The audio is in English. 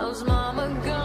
How's mama going?